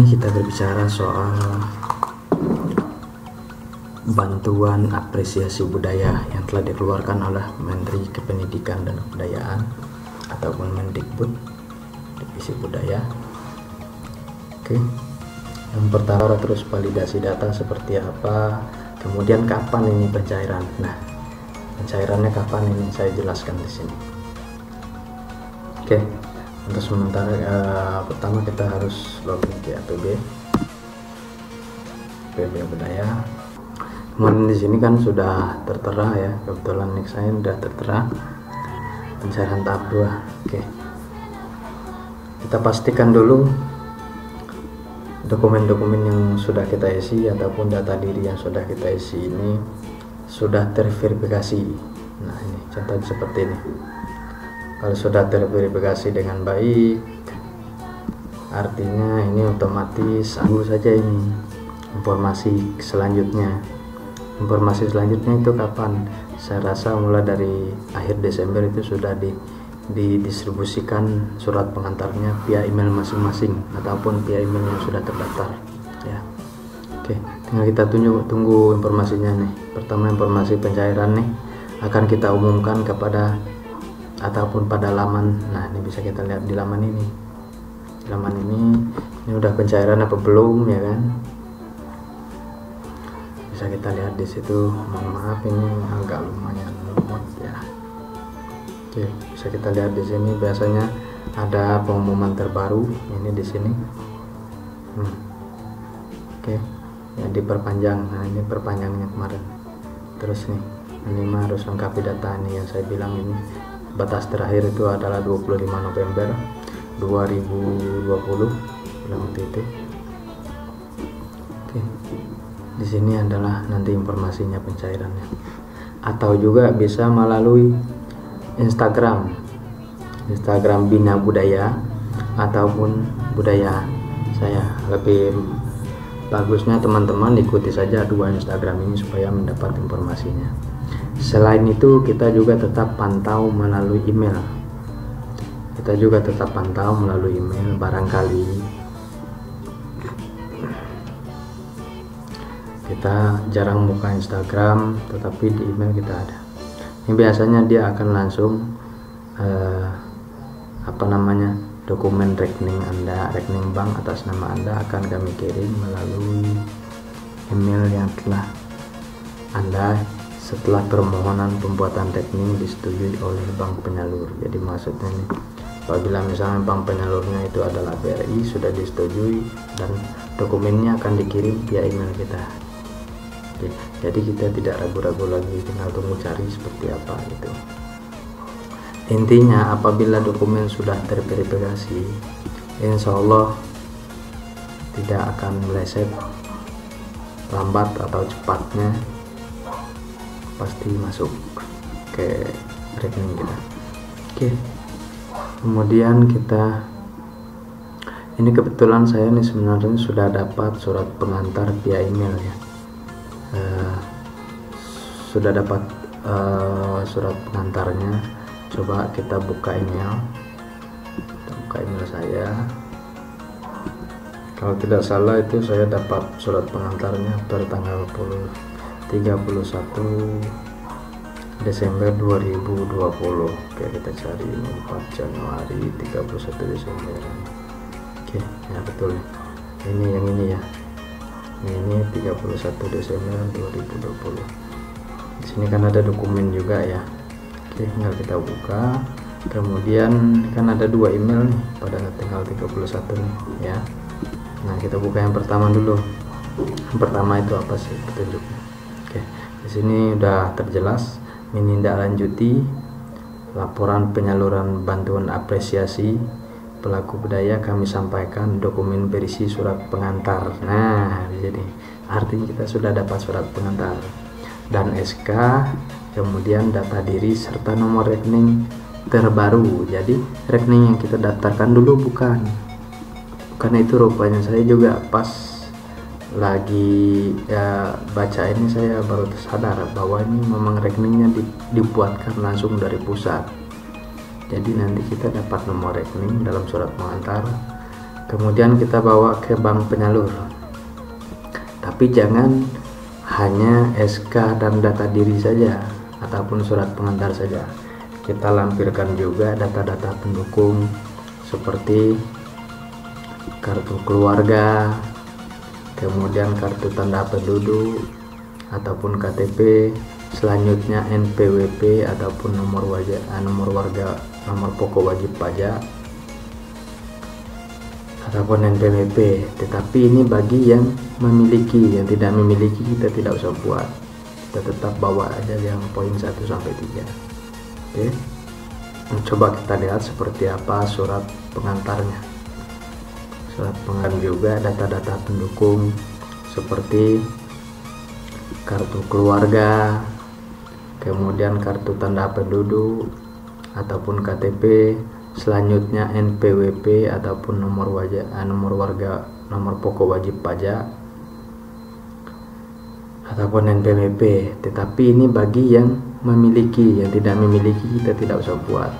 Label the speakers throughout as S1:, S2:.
S1: Ini kita berbicara soal bantuan apresiasi budaya yang telah dikeluarkan oleh Menteri Kependidikan dan Kebudayaan ataupun Mendikbud Divisi Budaya. Oke. Yang pertama terus validasi data seperti apa, kemudian kapan ini pencairan. Nah, pencairannya kapan ini saya jelaskan di sini. Oke untuk sementara uh, pertama kita harus login ke APB APB budaya. Kemudian di sini kan sudah tertera ya kebetulan nik saya sudah tertera. Pencairan tahap 2 oke. Kita pastikan dulu dokumen-dokumen yang sudah kita isi ataupun data diri yang sudah kita isi ini sudah terverifikasi. Nah ini contoh seperti ini kalau sudah terverifikasi dengan baik artinya ini otomatis tunggu saja ini informasi selanjutnya. Informasi selanjutnya itu kapan? Saya rasa mulai dari akhir Desember itu sudah di didistribusikan surat pengantarnya via email masing-masing ataupun via email yang sudah terdaftar ya. Oke tinggal kita tunjuk tunggu informasinya nih. Pertama informasi pencairan nih akan kita umumkan kepada ataupun pada laman. Nah ini bisa kita lihat di laman ini. Di laman ini ini udah pencairan apa belum ya kan? Bisa kita lihat di situ. Mohon maaf ini agak lumayan lemot ya. Oke bisa kita lihat di sini. Biasanya ada pengumuman terbaru ini di sini. Hmm. oke ya diperpanjang. Nah ini perpanjangnya kemarin. Terus nih ini harus lengkapi data ini yang saya bilang ini batas terakhir itu adalah 25 November 2020 waktu itu oke di sini adalah nanti informasinya pencairannya. Atau juga bisa melalui Instagram Instagram Bina Budaya ataupun budaya. Saya lebih bagusnya teman-teman ikuti saja dua Instagram ini supaya mendapat informasinya Selain itu, kita juga tetap pantau melalui email. Kita juga tetap pantau melalui email barangkali kita jarang buka Instagram, tetapi di email kita ada. Ini biasanya dia akan langsung uh, apa namanya dokumen rekening Anda, rekening bank atas nama Anda akan kami kirim melalui email yang telah Anda setelah permohonan pembuatan rekening disetujui oleh bank penyalur. Jadi maksudnya ini apabila misalnya bank penyalurnya itu adalah BRI sudah disetujui dan dokumennya akan dikirim via email kita. Jadi kita tidak ragu-ragu lagi tinggal tunggu cari seperti apa gitu intinya apabila dokumen sudah terverifikasi insya Allah tidak akan meleset lambat atau cepatnya pasti masuk ke rekening kita. Oke kemudian kita ini kebetulan saya nih sebenarnya sudah dapat surat pengantar via email ya. Uh, sudah dapat uh, surat pengantarnya coba kita buka email. Kita buka email saya. Kalau tidak salah itu saya dapat surat pengantarnya per tanggal 10 31 Desember 2020 oke kita cari ini 4 Januari 31 Desember. Oke ya betul. Ini yang ini ya. Ini 31 Desember 2020 di sini kan ada dokumen juga ya oke tinggal kita buka. Kemudian kan ada dua email nih pada tanggal 31 nih ya. Nah kita buka yang pertama dulu. Yang pertama itu apa sih? Petunjuknya di sini udah terjelas. Menindaklanjuti laporan penyaluran bantuan apresiasi pelaku budaya kami sampaikan dokumen berisi surat pengantar. Nah jadi artinya kita sudah dapat surat pengantar. Dan SK kemudian data diri serta nomor rekening terbaru. Jadi rekening yang kita daftarkan dulu bukan. Karena itu rupanya saya juga pas lagi ya baca ini saya baru sadar bahwa ini memang rekeningnya dibuatkan langsung dari pusat. Jadi nanti kita dapat nomor rekening dalam surat pengantar. Kemudian kita bawa ke bank penyalur. Tapi jangan hanya SK dan data diri saja ataupun surat pengantar saja. Kita lampirkan juga data-data pendukung seperti kartu keluarga kemudian kartu tanda penduduk ataupun KTP selanjutnya NPWP ataupun nomor wajah nomor warga nomor pokok wajib pajak ataupun NPWP tetapi ini bagi yang memiliki yang tidak memiliki kita tidak usah buat kita tetap bawa aja yang poin 1 sampai 3 oke? Coba kita lihat seperti apa surat pengantarnya. Surat pengantar juga data-data pendukung seperti kartu keluarga kemudian kartu tanda penduduk ataupun KTP selanjutnya NPWP ataupun nomor wajah nomor warga nomor pokok wajib pajak ataupun NPWP tetapi ini bagi yang memiliki yang tidak memiliki kita tidak usah buat.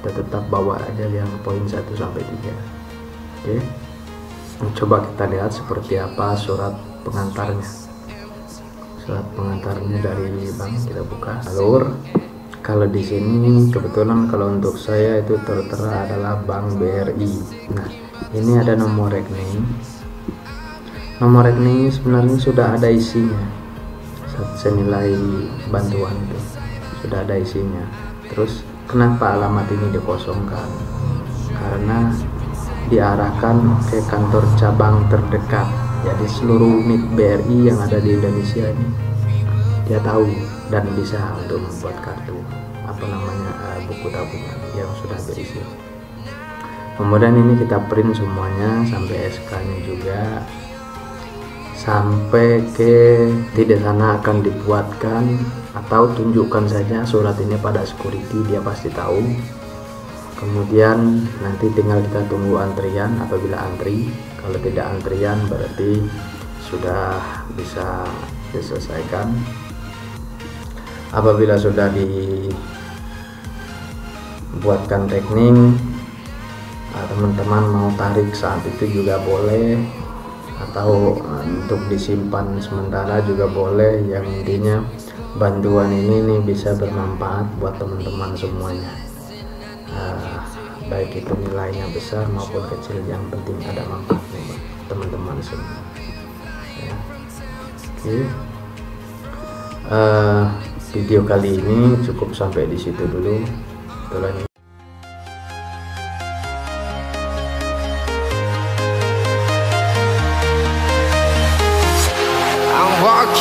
S1: Kita tetap bawa aja yang poin 1 sampai 3 oke? Coba kita lihat seperti apa surat pengantarnya. Surat pengantarnya dari bank kita buka. Alur. Kalau di sini kebetulan kalau untuk saya itu tertera adalah Bank BRI nah ini ada nomor rekening. Nomor rekening sebenarnya sudah ada isinya senilai bantuan itu. Sudah ada isinya. Terus kenapa alamat ini dikosongkan? Karena diarahkan ke kantor cabang terdekat jadi seluruh unit BRI yang ada di Indonesia ini. Dia tahu dan bisa untuk membuat kartu apa namanya uh, buku tabungan yang sudah berisi. Kemudian ini kita print semuanya sampai SK nya juga sampai ke tidak sana akan dibuatkan atau tunjukkan saja surat ini pada security dia pasti tahu. Kemudian nanti tinggal kita tunggu antrian. Apabila antri kalau tidak antrian berarti sudah bisa diselesaikan. Apabila sudah di buatkan teknik teman-teman mau tarik saat itu juga boleh atau ah, untuk disimpan sementara juga boleh yang intinya bantuan ini nih bisa bermanfaat buat teman-teman semuanya uh, baik itu nilainya besar maupun kecil yang penting ada manfaatnya buat teman-teman semua ya. oke okay. uh, video kali ini cukup sampai di situ dulu itulah